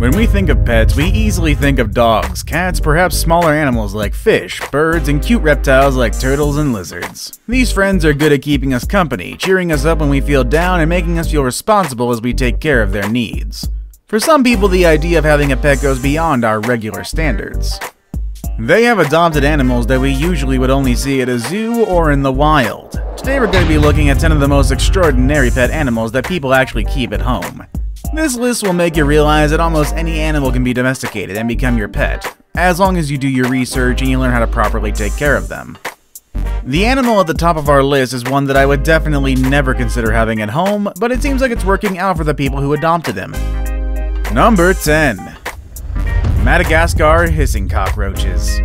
When we think of pets, we easily think of dogs, cats, perhaps smaller animals like fish, birds, and cute reptiles like turtles and lizards. These friends are good at keeping us company, cheering us up when we feel down, and making us feel responsible as we take care of their needs. For some people, the idea of having a pet goes beyond our regular standards. They have adopted animals that we usually would only see at a zoo or in the wild. Today we're going to be looking at 10 of the most extraordinary pet animals that people actually keep at home. This list will make you realize that almost any animal can be domesticated and become your pet, as long as you do your research and you learn how to properly take care of them. The animal at the top of our list is one that I would definitely never consider having at home, but it seems like it's working out for the people who adopted him. Number 10. Madagascar Hissing Cockroaches.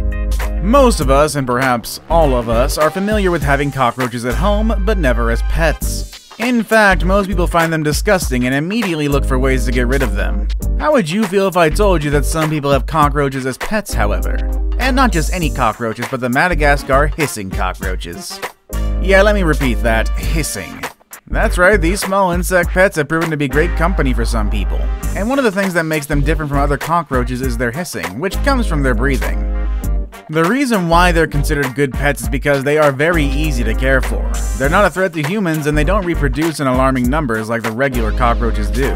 Most of us, and perhaps all of us, are familiar with having cockroaches at home, but never as pets. In fact, most people find them disgusting and immediately look for ways to get rid of them. How would you feel if I told you that some people have cockroaches as pets, however? And not just any cockroaches, but the Madagascar hissing cockroaches. Yeah, let me repeat that hissing. That's right, these small insect pets have proven to be great company for some people. And one of the things that makes them different from other cockroaches is their hissing, which comes from their breathing. The reason why they're considered good pets is because they are very easy to care for. They're not a threat to humans and they don't reproduce in alarming numbers like the regular cockroaches do.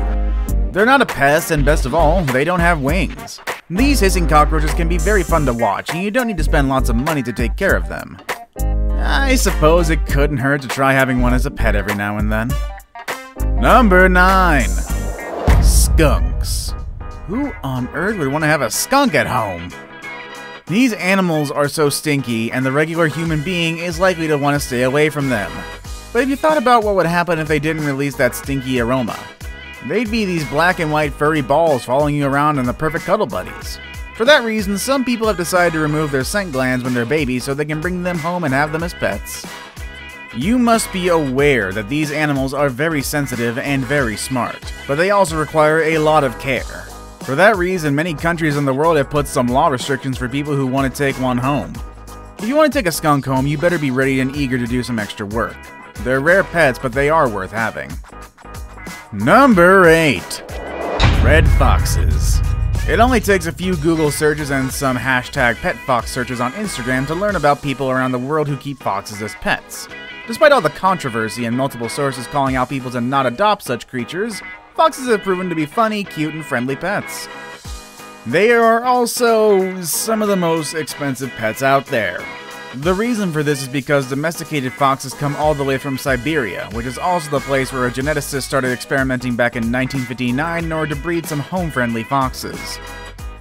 They're not a pest, and best of all, they don't have wings. These hissing cockroaches can be very fun to watch, and you don't need to spend lots of money to take care of them. I suppose it couldn't hurt to try having one as a pet every now and then. Number 9. Skunks. Who on earth would want to have a skunk at home? These animals are so stinky, and the regular human being is likely to want to stay away from them. But have you thought about what would happen if they didn't release that stinky aroma? They'd be these black and white furry balls following you around and the perfect cuddle buddies. For that reason, some people have decided to remove their scent glands when they're babies so they can bring them home and have them as pets. You must be aware that these animals are very sensitive and very smart, but they also require a lot of care. For that reason, many countries in the world have put some law restrictions for people who want to take one home. If you want to take a skunk home, you better be ready and eager to do some extra work. They're rare pets, but they are worth having. Number 8. Red Foxes. It only takes a few Google searches and some hashtag pet fox searches on Instagram to learn about people around the world who keep foxes as pets. Despite all the controversy and multiple sources calling out people to not adopt such creatures, foxes have proven to be funny, cute, and friendly pets. They are also some of the most expensive pets out there. The reason for this is because domesticated foxes come all the way from Siberia, which is also the place where a geneticist started experimenting back in 1959 in order to breed some home friendly foxes.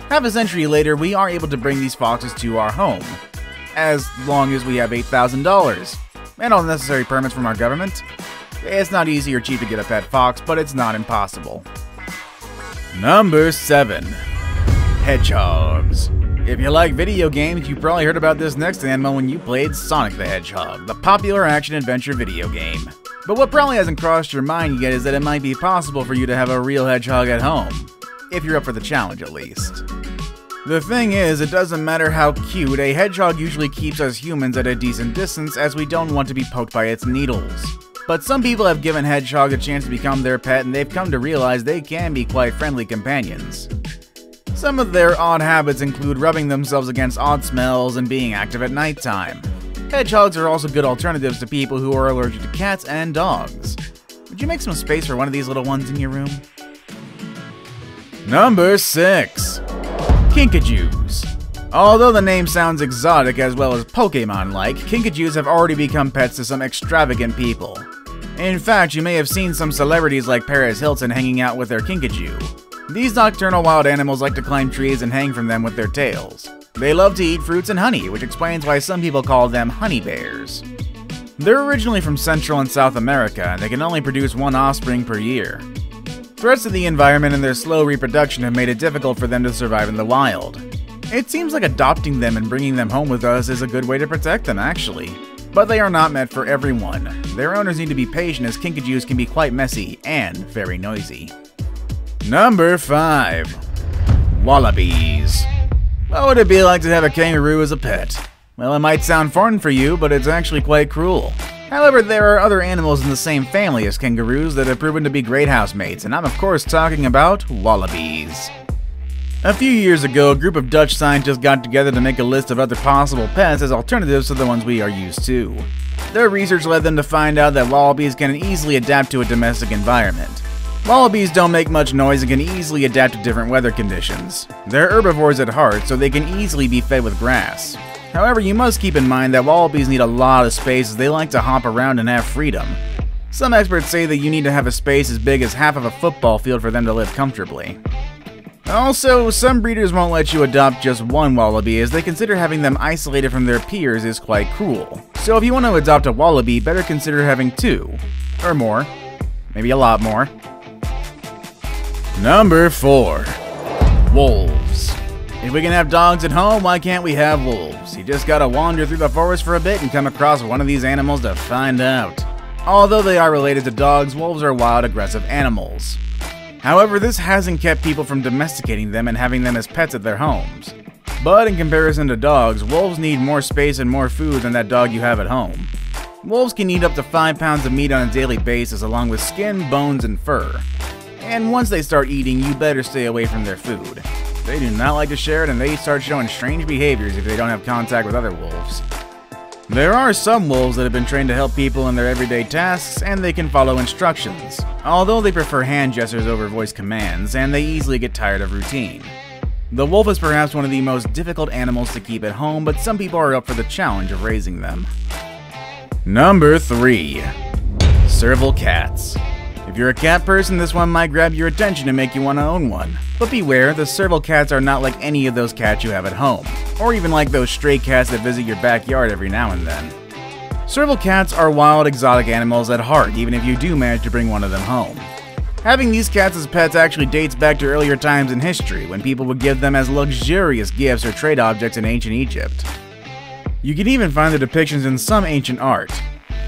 Half a century later, we are able to bring these foxes to our home, as long as we have $8,000 and all the necessary permits from our government. It's not easy or cheap to get a pet fox, but it's not impossible. Number 7. Hedgehogs. If you like video games, you probably heard about this next animal when you played Sonic the Hedgehog, the popular action-adventure video game. But what probably hasn't crossed your mind yet is that it might be possible for you to have a real hedgehog at home. If you're up for the challenge, at least. The thing is, it doesn't matter how cute, a hedgehog usually keeps us humans at a decent distance as we don't want to be poked by its needles. But some people have given Hedgehog a chance to become their pet and they've come to realize they can be quite friendly companions. Some of their odd habits include rubbing themselves against odd smells and being active at nighttime. Hedgehogs are also good alternatives to people who are allergic to cats and dogs. Would you make some space for one of these little ones in your room? Number 6. Kinkajous. Although the name sounds exotic as well as Pokemon-like, Kinkajous have already become pets to some extravagant people. In fact, you may have seen some celebrities like Paris Hilton hanging out with their kinkajou. These nocturnal wild animals like to climb trees and hang from them with their tails. They love to eat fruits and honey, which explains why some people call them honey bears. They're originally from Central and South America, and they can only produce one offspring per year. Threats to the environment and their slow reproduction have made it difficult for them to survive in the wild. It seems like adopting them and bringing them home with us is a good way to protect them, actually. But they are not meant for everyone. Their owners need to be patient as kinkajous can be quite messy and very noisy. Number 5. Wallabies. What would it be like to have a kangaroo as a pet? Well, it might sound fun for you, but it's actually quite cruel. However, there are other animals in the same family as kangaroos that have proven to be great housemates, and I'm of course talking about wallabies. A few years ago, a group of Dutch scientists got together to make a list of other possible pets as alternatives to the ones we are used to. Their research led them to find out that wallabies can easily adapt to a domestic environment. Wallabies don't make much noise and can easily adapt to different weather conditions. They're herbivores at heart, so they can easily be fed with grass. However, you must keep in mind that wallabies need a lot of space as they like to hop around and have freedom. Some experts say that you need to have a space as big as half of a football field for them to live comfortably. Also, some breeders won't let you adopt just one wallaby as they consider having them isolated from their peers is quite cruel. So if you want to adopt a wallaby, better consider having two. Or more. Maybe a lot more. Number 4. Wolves. If we can have dogs at home, why can't we have wolves? You just gotta wander through the forest for a bit and come across one of these animals to find out. Although they are related to dogs, wolves are wild, aggressive animals. However, this hasn't kept people from domesticating them and having them as pets at their homes. But in comparison to dogs, wolves need more space and more food than that dog you have at home. Wolves can eat up to 5 pounds of meat on a daily basis along with skin, bones, and fur. And once they start eating, you better stay away from their food. They do not like to share it and they start showing strange behaviors if they don't have contact with other wolves. There are some wolves that have been trained to help people in their everyday tasks, and they can follow instructions, although they prefer hand gestures over voice commands, and they easily get tired of routine. The wolf is perhaps one of the most difficult animals to keep at home, but some people are up for the challenge of raising them. Number 3. Serval Cats you're a cat person, this one might grab your attention and make you want to own one. But beware, the serval cats are not like any of those cats you have at home, or even like those stray cats that visit your backyard every now and then. Serval cats are wild exotic animals at heart, even if you do manage to bring one of them home. Having these cats as pets actually dates back to earlier times in history, when people would give them as luxurious gifts or trade objects in ancient Egypt. You can even find the depictions in some ancient art,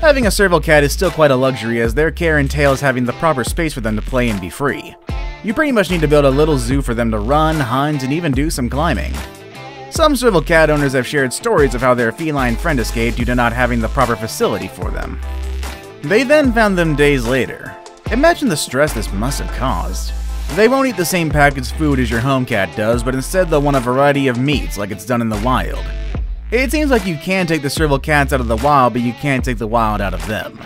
Having a serval cat is still quite a luxury as their care entails having the proper space for them to play and be free. You pretty much need to build a little zoo for them to run, hunt, and even do some climbing. Some serval cat owners have shared stories of how their feline friend escaped due to not having the proper facility for them. They then found them days later. Imagine the stress this must have caused. They won't eat the same packaged food as your home cat does, but instead they'll want a variety of meats like it's done in the wild. It seems like you can take the serval cats out of the wild, but you can't take the wild out of them.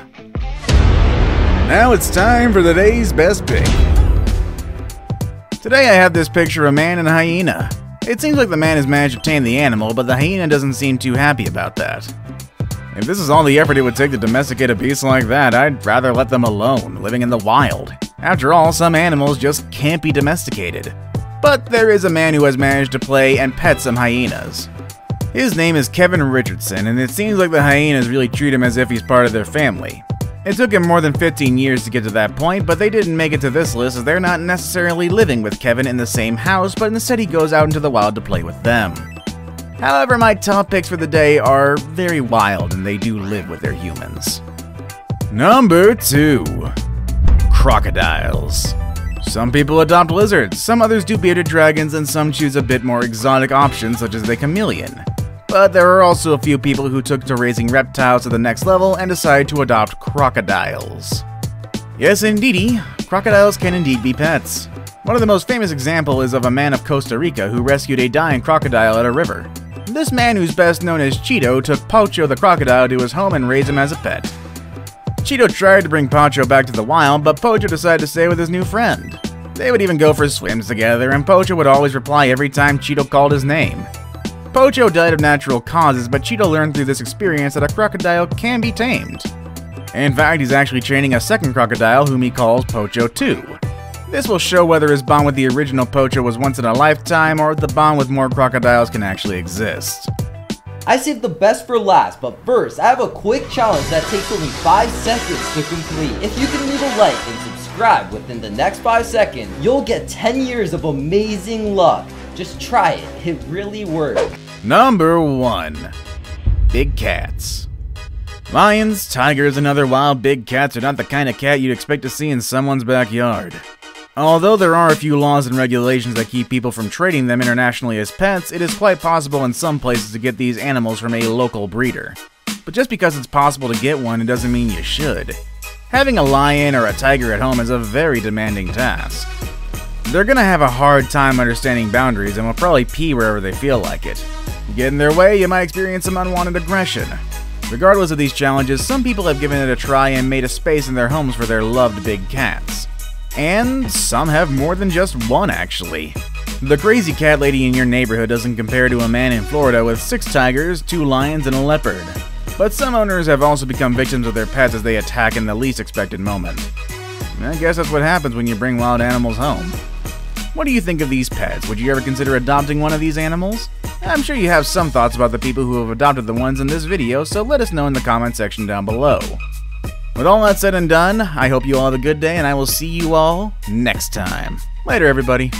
Now it's time for the day's best pick. Today I have this picture of a man and a hyena. It seems like the man has managed to tame the animal, but the hyena doesn't seem too happy about that. If this is all the effort it would take to domesticate a beast like that, I'd rather let them alone, living in the wild. After all, some animals just can't be domesticated. But there is a man who has managed to play and pet some hyenas. His name is Kevin Richardson, and it seems like the hyenas really treat him as if he's part of their family. It took him more than 15 years to get to that point, but they didn't make it to this list as they're not necessarily living with Kevin in the same house, but instead he goes out into the wild to play with them. However, my top picks for the day are very wild and they do live with their humans. Number 2 Crocodiles. Some people adopt lizards, some others do bearded dragons, and some choose a bit more exotic options such as the chameleon. But there are also a few people who took to raising reptiles to the next level and decided to adopt crocodiles. Yes, indeedy, crocodiles can indeed be pets. One of the most famous examples is of a man of Costa Rica who rescued a dying crocodile at a river. This man, who's best known as Chito, took Pocho the crocodile to his home and raised him as a pet. Chito tried to bring Pocho back to the wild, but Pocho decided to stay with his new friend. They would even go for swims together, and Pocho would always reply every time Chito called his name. Pocho died of natural causes, but Chito learned through this experience that a crocodile can be tamed. In fact, he's actually training a second crocodile whom he calls Pocho 2. This will show whether his bond with the original Pocho was once in a lifetime or the bond with more crocodiles can actually exist. I saved the best for last, but first, I have a quick challenge that takes only 5 seconds to complete. If you can leave a like and subscribe within the next 5 seconds, you'll get 10 years of amazing luck. Just try it, it really works. Number 1 Big Cats Lions, tigers, and other wild big cats are not the kind of cat you'd expect to see in someone's backyard. Although there are a few laws and regulations that keep people from trading them internationally as pets, it is quite possible in some places to get these animals from a local breeder. But just because it's possible to get one, it doesn't mean you should. Having a lion or a tiger at home is a very demanding task. They're gonna have a hard time understanding boundaries and will probably pee wherever they feel like it. Get in their way, you might experience some unwanted aggression. Regardless of these challenges, some people have given it a try and made a space in their homes for their loved big cats. And some have more than just one, actually. The crazy cat lady in your neighborhood doesn't compare to a man in Florida with six tigers, two lions, and a leopard. But some owners have also become victims of their pets as they attack in the least expected moment. I guess that's what happens when you bring wild animals home. What do you think of these pets? Would you ever consider adopting one of these animals? I'm sure you have some thoughts about the people who have adopted the ones in this video, so let us know in the comment section down below. With all that said and done, I hope you all have a good day, and I will see you all next time. Later, everybody.